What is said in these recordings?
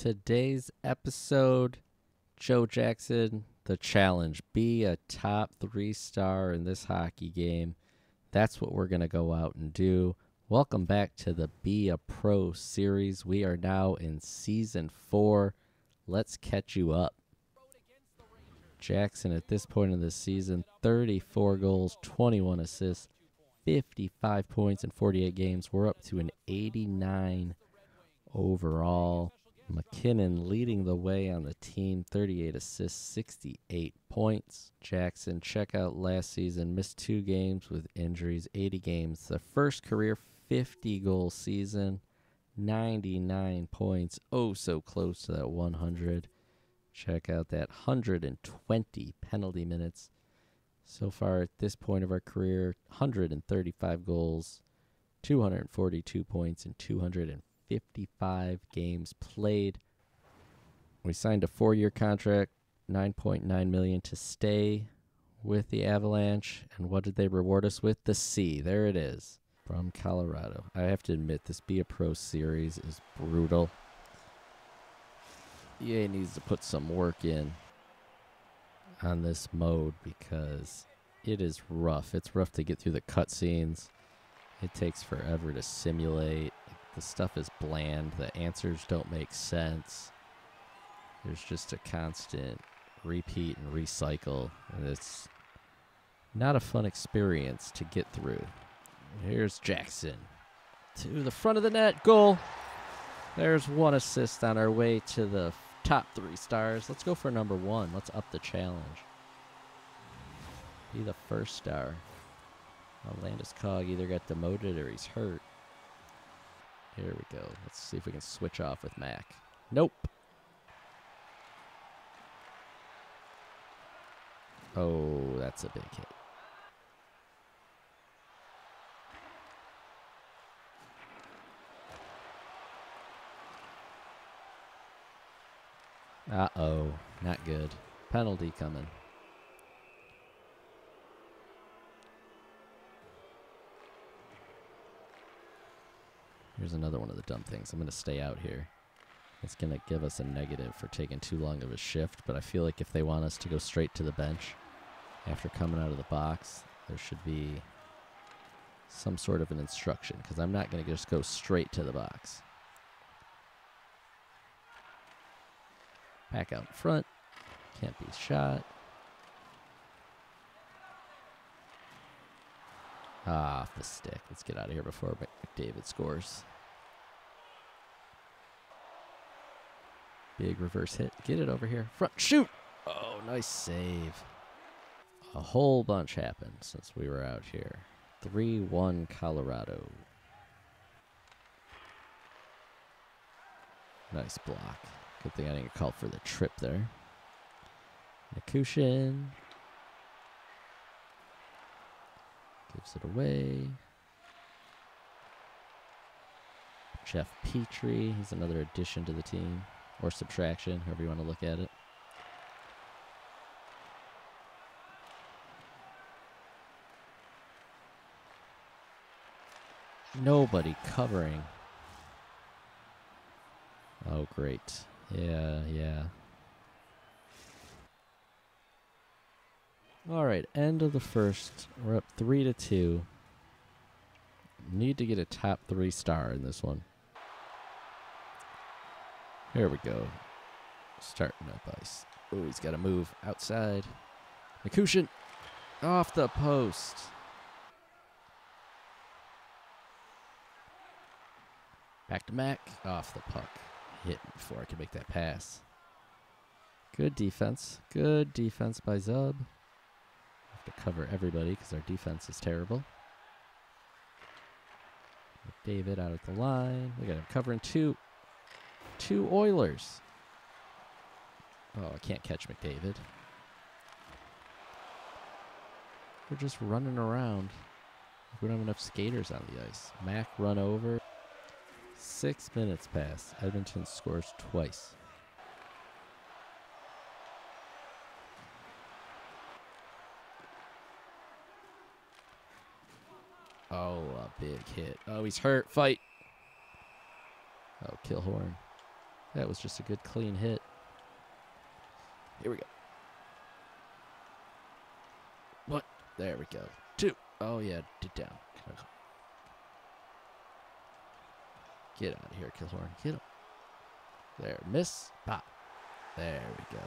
Today's episode Joe Jackson, the challenge. Be a top three star in this hockey game. That's what we're going to go out and do. Welcome back to the Be a Pro series. We are now in season four. Let's catch you up. Jackson, at this point in the season, 34 goals, 21 assists, 55 points in 48 games. We're up to an 89 overall. MacKinnon leading the way on the team, 38 assists, 68 points. Jackson, check out last season, missed two games with injuries, 80 games. The first career 50 goal season, 99 points, oh so close to that 100. Check out that 120 penalty minutes. So far at this point of our career, 135 goals, 242 points, and 255 games played. We signed a four-year contract, 9.9 million to stay with the Avalanche. And what did they reward us with? The C. There it is from Colorado. I have to admit, this Be a Pro series is brutal. EA needs to put some work in on this mode because it is rough. It's rough to get through the cutscenes. It takes forever to simulate. The stuff is bland. The answers don't make sense. There's just a constant repeat and recycle, and it's not a fun experience to get through. Here's Jackson to the front of the net. Goal. There's one assist on our way to the top three stars. Let's go for number one. Let's up the challenge. Be the first star. Landeskog either got demoted or he's hurt. Here we go. Let's see if we can switch off with Mac. Nope. Oh, that's a big hit. Uh oh, not good. Penalty coming. Here's another one of the dumb things. I'm going to stay out here. It's going to give us a negative for taking too long of a shift, but I feel like if they want us to go straight to the bench after coming out of the box, there should be some sort of an instruction because I'm not going to just go straight to the box. Back out in front. Can't be shot. Ah, off the stick. Let's get out of here before McDavid scores. Big reverse hit. Get it over here. Front. Shoot. Oh, nice save. A whole bunch happened since we were out here. 3 1 Colorado. Nice block. Good thing I didn't call for the trip there. Nichushkin. Gives it away. Jeff Petry. He's another addition to the team. Or subtraction, however you want to look at it. Nobody covering. Oh, great. Yeah, yeah. All right, end of the first. We're up three to two. Need to get a top three star in this one. Here we go. Starting up ice. Oh, he's got to move outside. Nichushkin off the post. Back to Mac. Off the puck. Hit before I can make that pass. Good defense. Good defense by Zub. Have to cover everybody because our defense is terrible. David out at the line. We got him covering two. Two Oilers. Oh, I can't catch McDavid. We're just running around. We don't have enough skaters on the ice. Mac run over. Six minutes pass. Edmonton scores twice. Oh, a big hit. Oh, he's hurt. Fight. Oh, Killorn. That was just a good clean hit. Here we go. What? There we go. Two. Oh yeah, get down. Get out of here, Killorn. Get him. There, miss. Pop. There we go.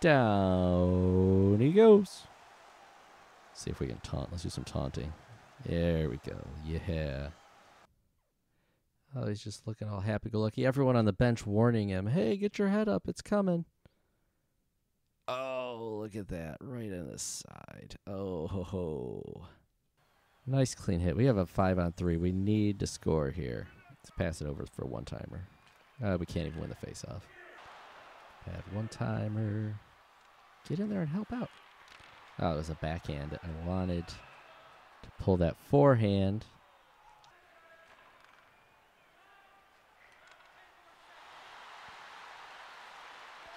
Down he goes. See if we can taunt. Let's do some taunting. There we go. Yeah. Oh, he's just looking all happy go lucky. Everyone on the bench warning him, hey, get your head up. It's coming. Oh, look at that. Right on the side. Oh, ho, ho. Nice clean hit. We have a five on three. We need to score here. Let's pass it over for one timer. Uh, we can't even win the face off. Had one timer. Get in there and help out. Oh, it was a backhand. I wanted to pull that forehand.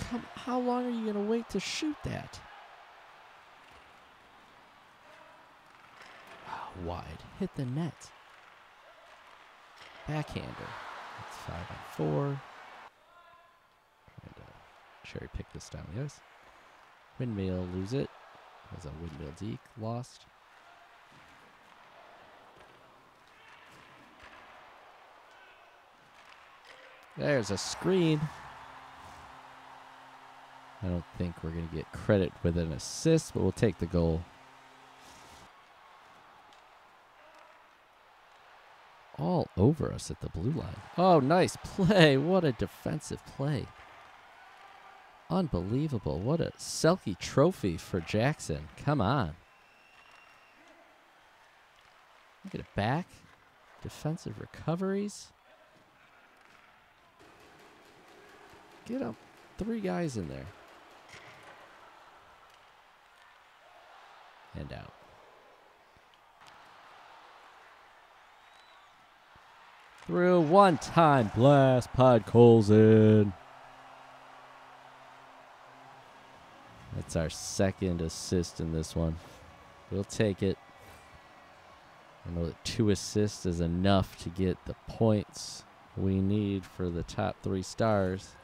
Come, how long are you going to wait to shoot that? Oh, wide. Hit the net. Backhander. Five on four. Trying to uh, cherry pick this down the ice. Windmill, lose it. As a windmill deke, lost. There's a screen. I don't think we're going to get credit with an assist, but we'll take the goal. All over us at the blue line. Oh, nice play. What a defensive play. Unbelievable. What a Selke trophy for Jackson. Come on. At it back. Defensive recoveries. Get up. Three guys in there. And out. Through one time blast. Pod Podkolzin. That's our second assist in this one. We'll take it. I know that two assists is enough to get the points we need for the top three stars.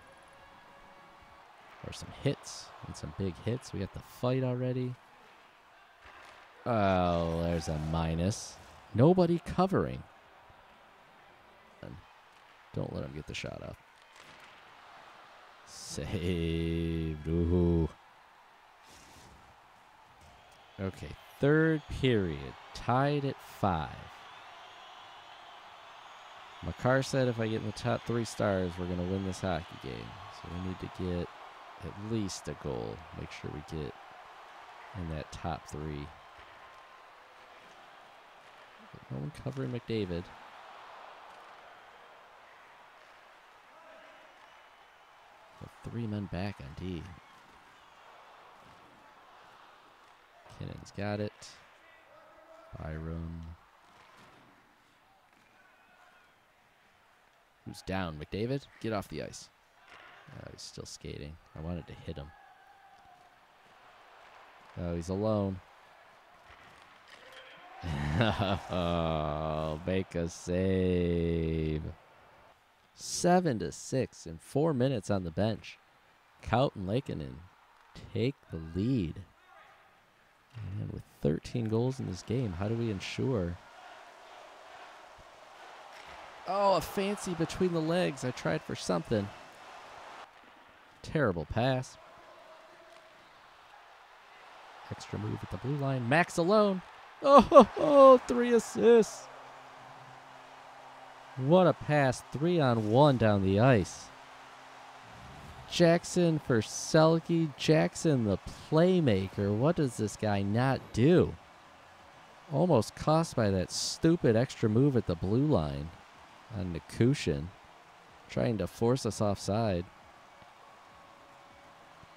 Or some hits and some big hits. We got the fight already. Oh, there's a minus. Nobody covering. Don't let him get the shot up. Saved. Ooh. Okay, third period, tied at five. Makar said if I get in the top three stars, we're going to win this hockey game. So we need to get at least a goal. Make sure we get in that top three. No one covering McDavid. three men back on D. MacKinnon's got it. Byram. Who's down? McDavid? Get off the ice. Oh, he's still skating. I wanted to hit him. Oh, he's alone. Oh, make a save. Seven to six in four minutes on the bench. And Lehkonen take the lead. And with 13 goals in this game, how do we ensure? Oh, a fancy between the legs. I tried for something. Terrible pass. Extra move at the blue line. Max alone. Oh, oh, three assists. What a pass. Three on one down the ice. Jackson for Selke. Jackson, the playmaker. What does this guy not do? Almost cost by that stupid extra move at the blue line on Nichushkin. Trying to force us offside.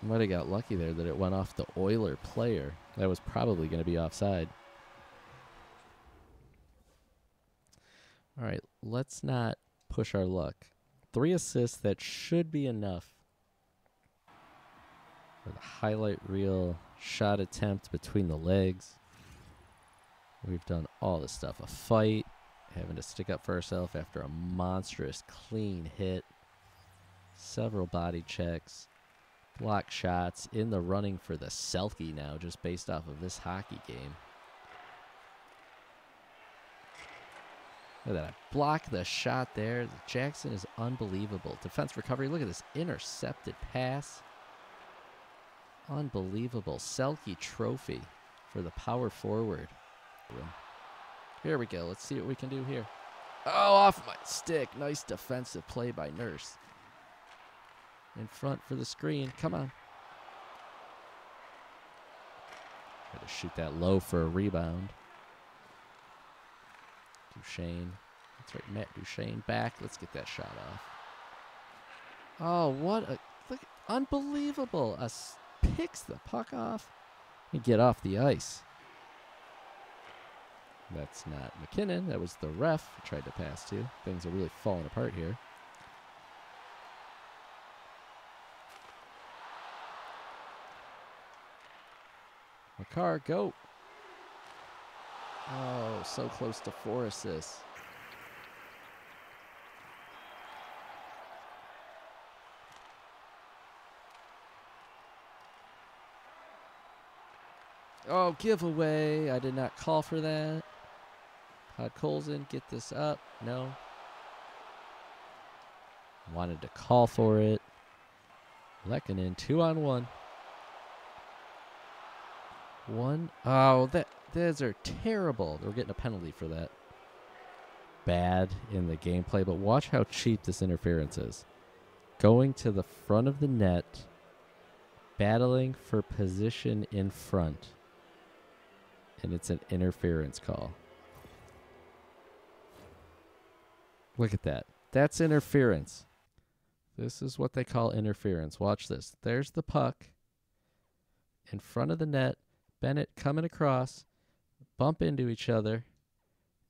Might have got lucky there that it went off the Oiler player. That was probably going to be offside. All right, let's not push our luck. Three assists, that should be enough for the highlight reel shot attempt between the legs. We've done all this stuff. A fight, having to stick up for ourselves after a monstrous clean hit. several body checks, block shots in the running for the Selke now, just based off of this hockey game. Look at that. Block the shot there. Jackson is unbelievable. Defense recovery. Look at this intercepted pass. Unbelievable. Selke trophy for the power forward. Here we go. Let's see what we can do here. Oh, off my stick. Nice defensive play by Nurse. In front for the screen. Come on. Got to shoot that low for a rebound. Duchene. That's right, Matt Duchene back. Let's get that shot off. Oh, what a look! Unbelievable! A picks the puck off and get off the ice. That's not MacKinnon. That was the ref who tried to pass to. Things are really falling apart here. Makar, go. Oh, so close to four assists. Oh, giveaway. I did not call for that. Podkolzin, get this up. No. Wanted to call for it. Lehkonen, two on one. One. Oh, that those are terrible. They're getting a penalty for that. Bad in the gameplay, but watch how cheap this interference is. Going to the front of the net, battling for position in front, and it's an interference call. Look at that. That's interference. This is what they call interference. Watch this. There's the puck in front of the net. Bennett coming across, bump into each other.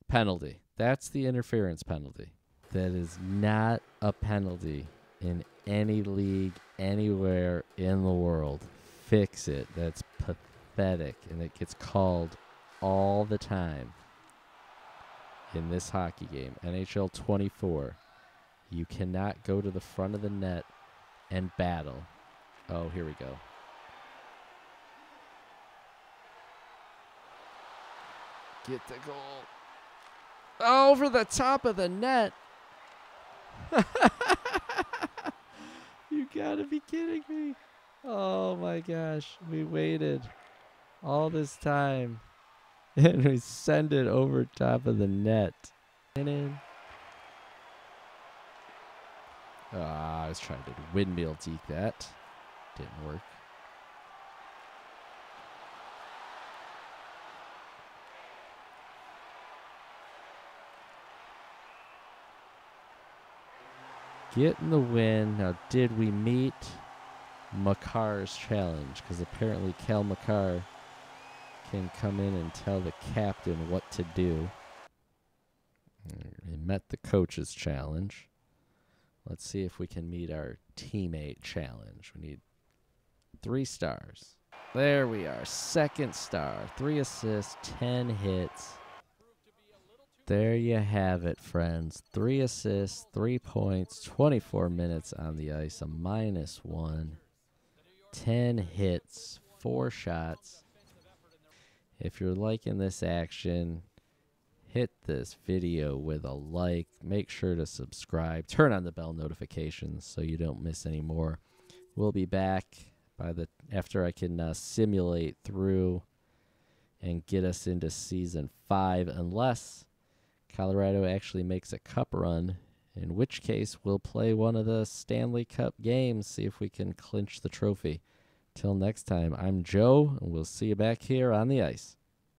Penalty. That's the interference penalty. That is not a penalty in any league anywhere in the world. Fix it. That's pathetic. And it gets called all the time in this hockey game. NHL 24. You cannot go to the front of the net and battle. Oh, here we go. Get the goal. Over the top of the net. you gotta be kidding me. Oh my gosh. We waited all this time. And we send it over top of the net. And in. Ah, I was trying to windmill deke that. Didn't work. Getting the win. Now, did we meet Makar's challenge? Because apparently Cale Makar can come in and tell the captain what to do. He met the coach's challenge. Let's see if we can meet our teammate challenge. We need three stars. There we are. Second star. Three assists, 10 hits. There you have it, friends. Three assists, three points, 24 minutes on the ice, a minus one, 10 hits, four shots. If you're liking this action, hit this video with a like. Make sure to subscribe. Turn on the bell notifications so you don't miss any more. We'll be back by the after I can uh, simulate through and get us into season five, unless Colorado actually makes a cup run. In which case, we'll play one of the Stanley Cup games, see if we can clinch the trophy. Till next time, I'm Joe, and we'll see you back here on the ice.